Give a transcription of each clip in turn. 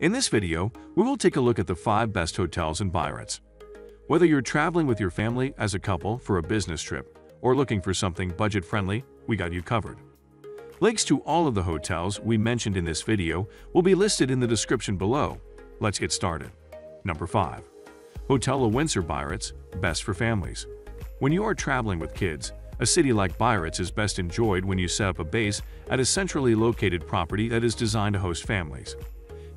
In this video, we will take a look at the 5 best hotels in Biarritz. Whether you're traveling with your family as a couple for a business trip or looking for something budget-friendly, we got you covered. Links to all of the hotels we mentioned in this video will be listed in the description below. Let's get started. Number 5. Hotel Le Windsor Biarritz, best for families. When you are traveling with kids, a city like Biarritz is best enjoyed when you set up a base at a centrally located property that is designed to host families.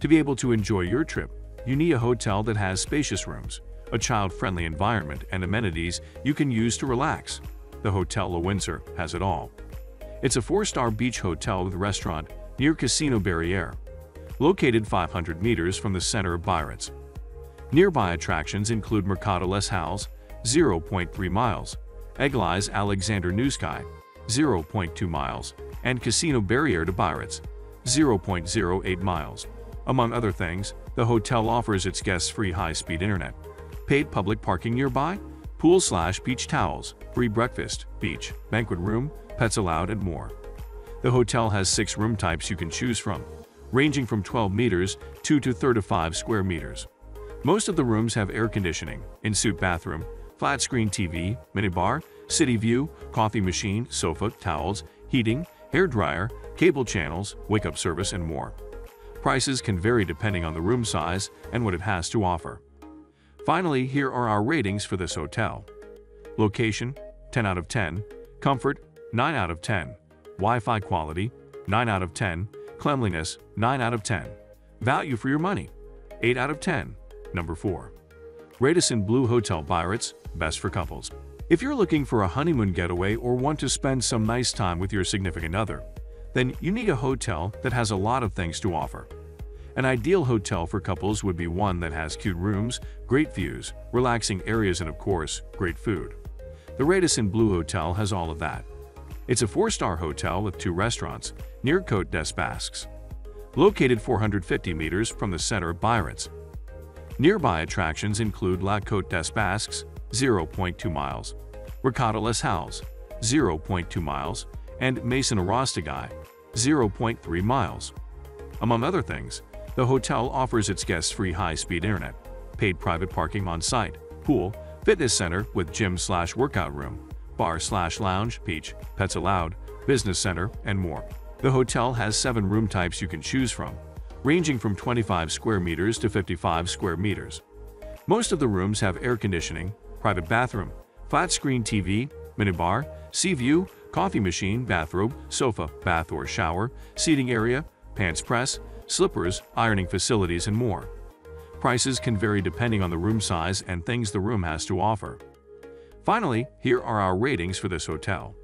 To be able to enjoy your trip, you need a hotel that has spacious rooms, a child-friendly environment, and amenities you can use to relax. The Hotel Le Windsor has it all. It's a four-star beach hotel with restaurant near Casino Barrière, located 500 meters from the center of Biarritz. Nearby attractions include Mercato Les Halles, 0.3 miles, Église Alexander Nevsky, 0.2 miles, and Casino Barrière de Biarritz, 0.08 miles. Among other things, the hotel offers its guests free high-speed internet, paid public parking nearby, pool slash beach towels, free breakfast, beach, banquet room, pets allowed, and more. The hotel has six room types you can choose from, ranging from 12 meters to to 35 square meters. Most of the rooms have air conditioning, in-suite bathroom, flat-screen TV, minibar, city view, coffee machine, sofa, towels, heating, hair dryer, cable channels, wake-up service, and more. Prices can vary depending on the room size and what it has to offer. Finally, here are our ratings for this hotel. Location, 10 out of 10. Comfort, 9 out of 10. Wi-Fi quality, 9 out of 10. Cleanliness, 9 out of 10. Value for your money, 8 out of 10. Number 4. Radisson Blu Hotel Biarritz, best for couples. If you're looking for a honeymoon getaway or want to spend some nice time with your significant other, then you need a hotel that has a lot of things to offer. An ideal hotel for couples would be one that has cute rooms, great views, relaxing areas and of course, great food. The Radisson Blu Hotel has all of that. It's a four-star hotel with two restaurants near Côte des Basques. Located 450 meters from the center of Biarritz. Nearby attractions include La Côte des Basques, 0.2 miles, Mercato Les Halles, 0.2 miles, and Maison Arostéguy, 0.3 miles. Among other things, the hotel offers its guests free high-speed internet, paid private parking on site, pool, fitness center with gym slash workout room, bar slash lounge, beach, pets allowed, business center, and more. The hotel has seven room types you can choose from, ranging from 25 square meters to 55 square meters. Most of the rooms have air conditioning, private bathroom, flat-screen TV, minibar, sea view, coffee machine, bathrobe, sofa, bath or shower, seating area, pants press, slippers, ironing facilities, and more. Prices can vary depending on the room size and things the room has to offer. Finally, here are our ratings for this hotel.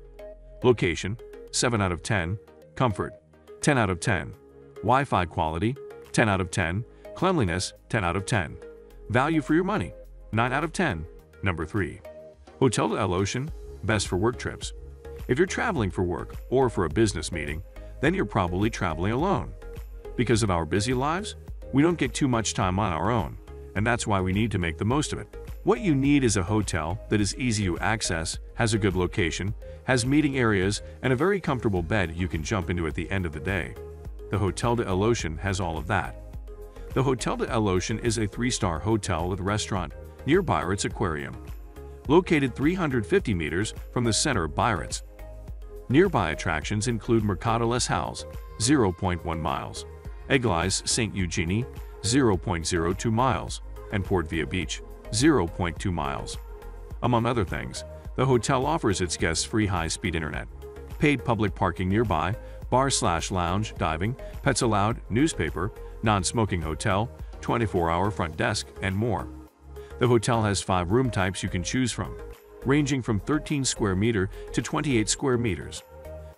Location, 7 out of 10. Comfort, 10 out of 10. Wi-Fi quality, 10 out of 10. Cleanliness, 10 out of 10. Value for your money, 9 out of 10. Number 3. Hotel de l'Ocean, best for work trips. If you're traveling for work or for a business meeting, then you're probably traveling alone. Because of our busy lives, we don't get too much time on our own, and that's why we need to make the most of it. What you need is a hotel that is easy to access, has a good location, has meeting areas, and a very comfortable bed you can jump into at the end of the day. The Hotel de l'Ocean has all of that. The Hotel de l'Ocean is a three-star hotel with restaurant near Biarritz Aquarium. Located 350 meters from the center of Biarritz, Nearby attractions include Mercato Les Halles, 0.1 miles, Église St. Eugenie, 0.02 miles, and Port Vieux Beach, 0.2 miles. Among other things, the hotel offers its guests free high-speed internet, paid public parking nearby, bar slash lounge, diving, pets allowed, newspaper, non-smoking hotel, 24-hour front desk, and more. The hotel has five room types you can choose from, ranging from 13 square meter to 28 square meters.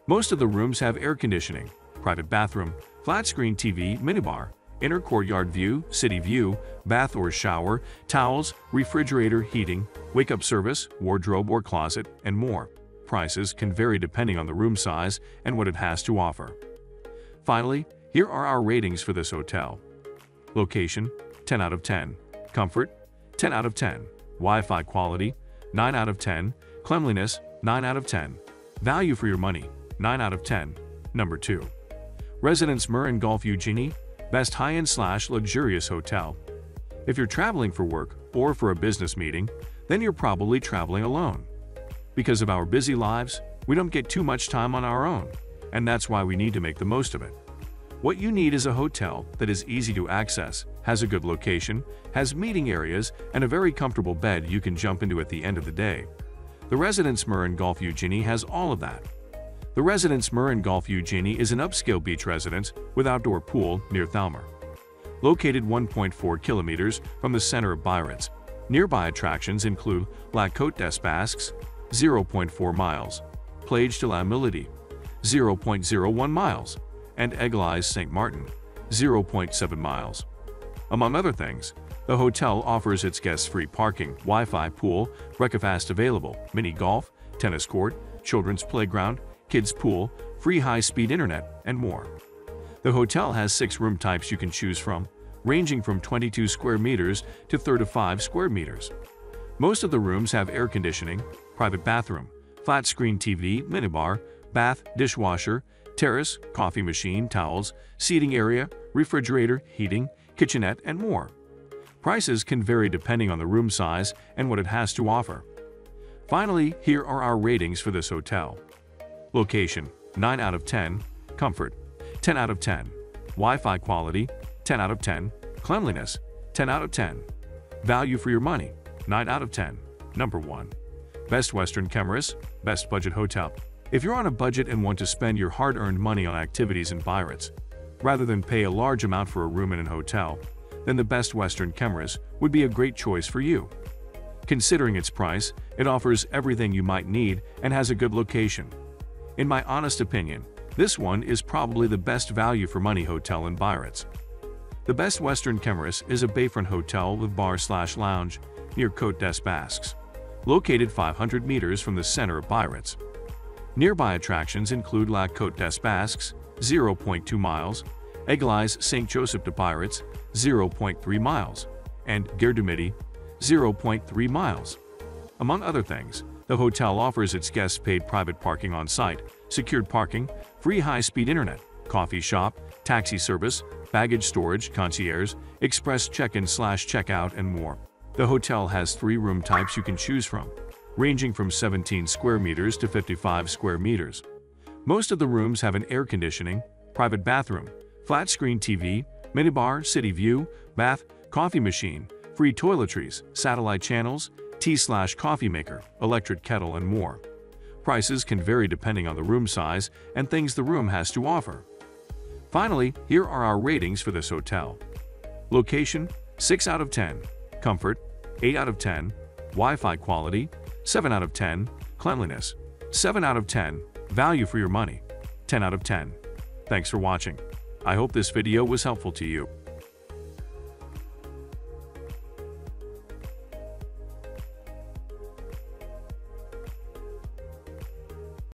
Most of the rooms have air conditioning, private bathroom, flat-screen TV, minibar, inner courtyard view, city view, bath or shower, towels, refrigerator, heating, wake-up service, wardrobe or closet, and more. Prices can vary depending on the room size and what it has to offer. Finally, here are our ratings for this hotel. Location, 10 out of 10. Comfort, 10 out of 10. Wi-Fi quality, 9 out of 10. Cleanliness, 9 out of 10. Value for your money, 9 out of 10. Number 2. Residence Mer and Golf Eugenie, Best high-end slash luxurious hotel. If you're traveling for work or for a business meeting, then you're probably traveling alone. Because of our busy lives, we don't get too much time on our own, and that's why we need to make the most of it. What you need is a hotel that is easy to access, has a good location, has meeting areas, and a very comfortable bed you can jump into at the end of the day. The Residence Mer and Golf Eugenie has all of that. The Residence Mer and Golf Eugenie is an upscale beach residence with outdoor pool near Thalmar. Located 1.4 kilometers from the center of Biarritz, nearby attractions include La Côte des Basques, 0.4 miles, Plage de la Milady, 0.01 miles, and Église Saint Martin, 0.7 miles. Among other things, the hotel offers its guests free parking, Wi-Fi pool, breakfast available, mini golf, tennis court, children's playground, kids pool, free high-speed internet, and more. The hotel has six room types you can choose from, ranging from 22 square meters to 35 square meters. Most of the rooms have air conditioning, private bathroom, flat-screen TV, minibar, bath, dishwasher, terrace, coffee machine, towels, seating area, refrigerator, heating, kitchenette, and more. Prices can vary depending on the room size and what it has to offer. Finally, here are our ratings for this hotel. Location 9 out of 10, Comfort 10 out of 10, Wi-Fi quality 10 out of 10, Cleanliness 10 out of 10, Value for your money 9 out of 10. Number 1. Best Western Kemaris, Best Budget Hotel. If you're on a budget and want to spend your hard-earned money on activities in Biarritz, rather than pay a large amount for a room in a hotel, then the Best Western Kemaris would be a great choice for you. Considering its price, it offers everything you might need and has a good location. In my honest opinion, this one is probably the best value for money hotel in Biarritz. The Best Western Kemaris is a bayfront hotel with bar slash lounge near Côte des Basques, located 500 meters from the center of Biarritz. Nearby attractions include La Côte des Basques, 0.2 miles, Église St. Joseph de Pirates, 0.3 miles, and Gare du Midi, 0.3 miles. Among other things, the hotel offers its guests paid private parking on site, secured parking, free high-speed internet, coffee shop, taxi service, baggage storage, concierge, express check-in slash check-out, and more. The hotel has three room types you can choose from, ranging from 17 square meters to 55 square meters. Most of the rooms have an air conditioning, private bathroom, flat-screen TV, minibar, city view, bath, coffee machine, free toiletries, satellite channels, tea slash coffee maker, electric kettle, and more. Prices can vary depending on the room size and things the room has to offer. Finally, here are our ratings for this hotel. Location 6 out of 10, Comfort 8 out of 10, Wi-Fi quality 7 out of 10, Cleanliness 7 out of 10, Value for your money 10 out of 10. Thanks for watching. I hope this video was helpful to you.